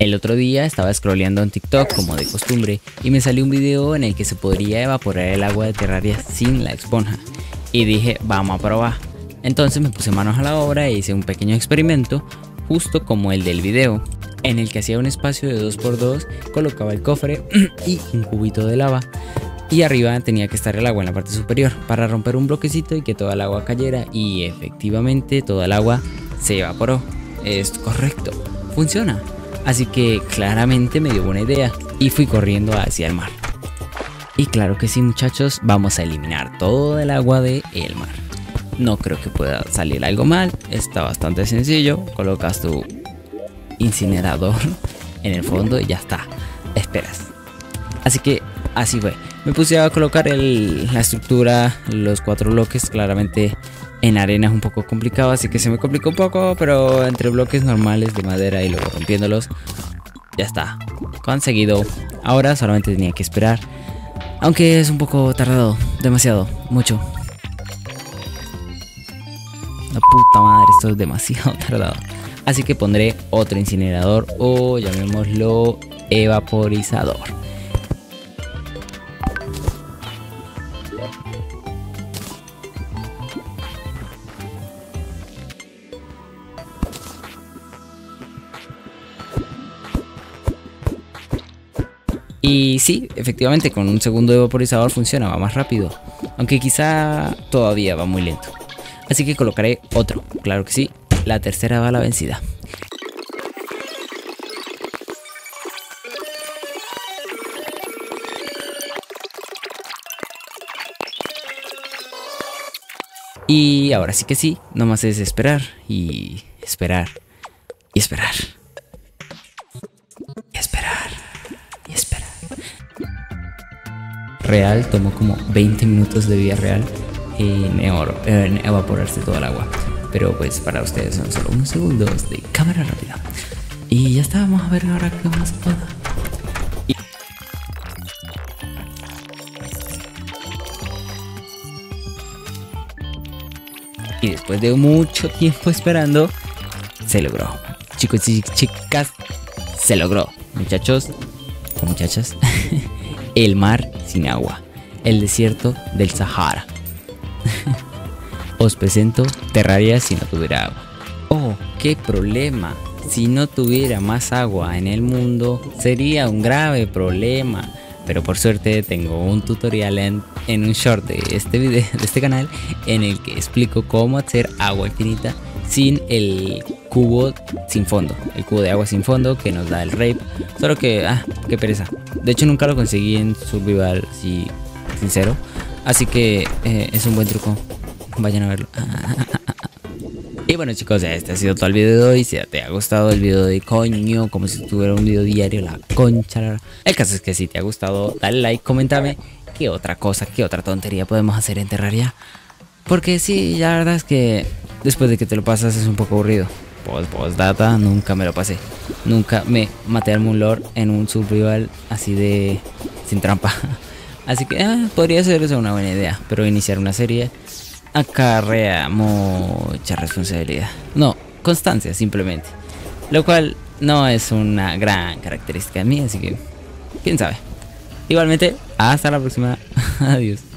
El otro día estaba scrolleando en TikTok como de costumbre y me salió un video en el que se podría evaporar el agua de Terraria sin la esponja. Y dije, vamos a probar. Entonces me puse manos a la obra e hice un pequeño experimento, justo como el del video, en el que hacía un espacio de 2x2, colocaba el cofre y un cubito de lava. Y arriba tenía que estar el agua en la parte superior para romper un bloquecito y que toda el agua cayera. Y efectivamente toda el agua se evaporó. Es correcto, funciona. Así que claramente me dio buena idea y fui corriendo hacia el mar. Y claro que sí muchachos, vamos a eliminar todo el agua del el mar. No creo que pueda salir algo mal, está bastante sencillo. Colocas tu incinerador en el fondo y ya está. Esperas. Así que así fue. Me puse a colocar la estructura, los cuatro bloques, claramente en arena es un poco complicado, así que se me complicó un poco, pero entre bloques normales de madera y luego rompiéndolos, ya está, conseguido. Ahora solamente tenía que esperar, aunque es un poco tardado, demasiado, mucho. La puta madre, esto es demasiado tardado. Así que pondré otro incinerador o llamémoslo evaporizador. Y sí, efectivamente con un segundo evaporizador funciona, va más rápido. Aunque quizá todavía va muy lento. Así que colocaré otro, claro que sí. La tercera va a la vencida. Y ahora sí que sí, nomás es esperar y esperar y esperar. real tomó como 20 minutos de vida real en, evaporarse toda el agua. Pero pues para ustedes son solo unos segundos de cámara rápida. Y ya está, vamos a ver ahora qué más puedo. Y después de mucho tiempo esperando, se logró. Chicos y chicas, se logró. Muchachos muchachas, el mar sin agua, el desierto del Sahara. Os presento Terraria si no tuviera agua. Oh, qué problema. Si no tuviera más agua en el mundo, sería un grave problema. Pero por suerte tengo un tutorial en, un short de este video, de este canal, en el que explico cómo hacer agua infinita sin el cubo sin fondo, el cubo de agua sin fondo que nos da el rape. Solo que, ah, qué pereza. De hecho, nunca lo conseguí en Survival, si sincero. Así que eh, es un buen truco. Vayan a verlo. Bueno chicos, este ha sido todo el video de hoy. Si te ha gustado el video de coño, como si tuviera un video diario, la concha. El caso es que si te ha gustado, dale like, coméntame qué otra cosa, qué otra tontería podemos hacer en Terraria. Porque sí, la verdad es que después de que te lo pasas es un poco aburrido. Post, data, nunca me lo pasé. Nunca me maté al Moonlord en un survival así de sin trampa. Así que ah, podría ser eso una buena idea. Pero iniciar una serie acarrea mucha responsabilidad. No, constancia simplemente. Lo cual no es una gran característica de mí, así que quién sabe. Igualmente, hasta la próxima. Adiós.